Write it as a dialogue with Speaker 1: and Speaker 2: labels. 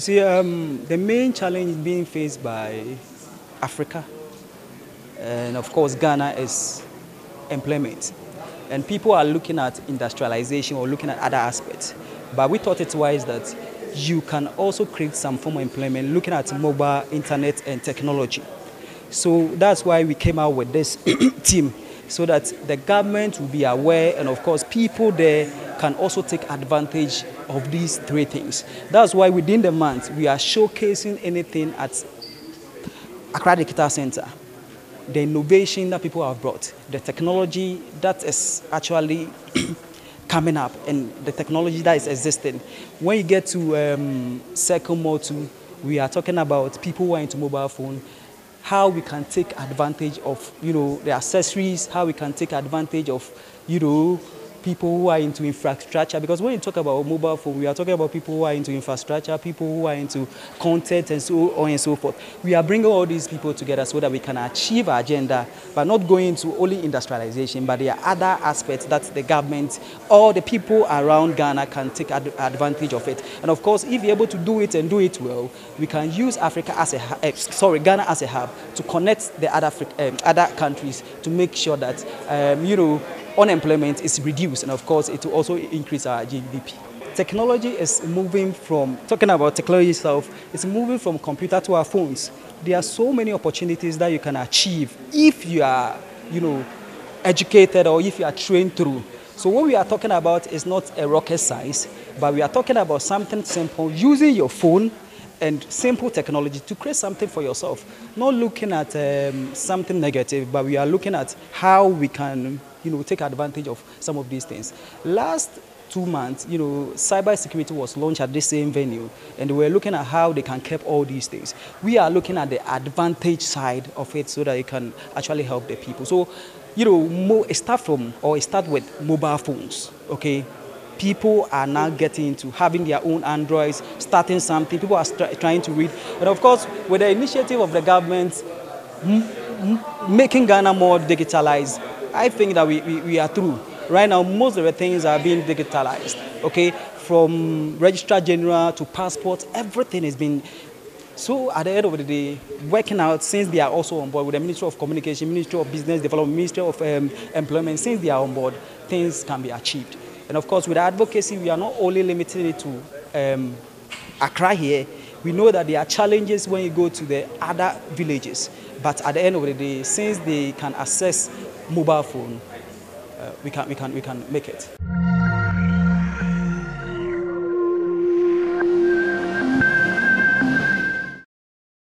Speaker 1: see, um, the main challenge being faced by Africa, and of course Ghana, is employment. And people are looking at industrialization or looking at other aspects. But we thought it wise that you can also create some form of employment looking at mobile, internet, and technology. So that's why we came out with this team, so that the government will be aware, and of course, people there can also take advantage of these three things. That's why within the month, we are showcasing anything at Accra Digital Center the innovation that people have brought, the technology that is actually coming up, and the technology that is existing. When you get to um, motu, we are talking about people who are into mobile phone, how we can take advantage of you know the accessories, how we can take advantage of you know people who are into infrastructure. Because when you talk about mobile phone, we are talking about people who are into infrastructure, people who are into content and so on and so forth. We are bringing all these people together so that we can achieve our agenda, but not going to only industrialization, but there are other aspects that the government or the people around Ghana can take ad advantage of it. And of course, if you're able to do it and do it well, we can use Africa as a, uh, sorry, Ghana as a hub to connect the other, um, other countries to make sure that, um, you know, unemployment is reduced and of course it will also increase our GDP. Technology is moving from, talking about technology itself, it's moving from computer to our phones. There are so many opportunities that you can achieve if you are, you know, educated or if you are trained through. So what we are talking about is not a rocket science, but we are talking about something simple, using your phone and simple technology to create something for yourself. Not looking at um, something negative, but we are looking at how we can you know, take advantage of some of these things. Last two months, you know, cyber security was launched at the same venue, and we're looking at how they can keep all these things. We are looking at the advantage side of it so that it can actually help the people. So, you know, start from or start with mobile phones, okay? People are now getting into having their own Androids, starting something. People are trying to read. And of course, with the initiative of the government, making Ghana more digitalized, I think that we, we, we, are through. Right now, most of the things are being digitalized, okay? From registrar general to passport, everything is being. So at the end of the day, working out, since they are also on board with the Ministry of Communication, Ministry of Business Development, Ministry of um, Employment, since they are on board, things can be achieved. And of course, with advocacy, we are not only limited it to um, Accra here, we know that there are challenges when you go to the other villages. But at the end of the day, since they can access mobile phone, uh, we, can, we, can, we can make it.